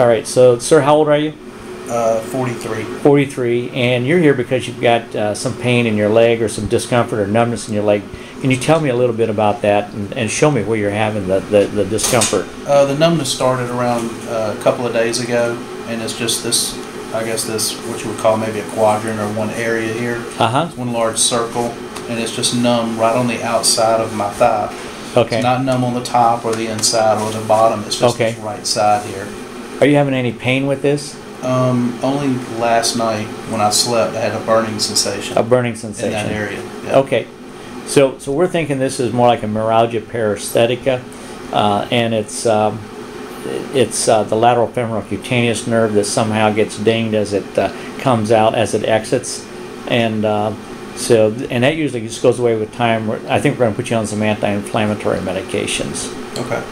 All right, so sir, how old are you? Uh, 43. 43, and you're here because you've got uh, some pain in your leg or some discomfort or numbness in your leg. Can you tell me a little bit about that and, and show me where you're having the, the, the discomfort? Uh, the numbness started around uh, a couple of days ago, and it's just this, I guess this, what you would call maybe a quadrant or one area here. Uh huh. It's one large circle, and it's just numb right on the outside of my thigh. Okay. It's not numb on the top or the inside or the bottom. It's just Okay. this right side here. Are you having any pain with this? Um, only last night when I slept, I had a burning sensation A burning sensation in that area. Yeah. Okay, so so we're thinking this is more like a meralgia paresthetica, uh, and it's um, it's uh, the lateral femoral cutaneous nerve that somehow gets dinged as it uh, comes out as it exits, and uh, so and that usually just goes away with time. I think we're going to put you on some anti-inflammatory medications. Okay.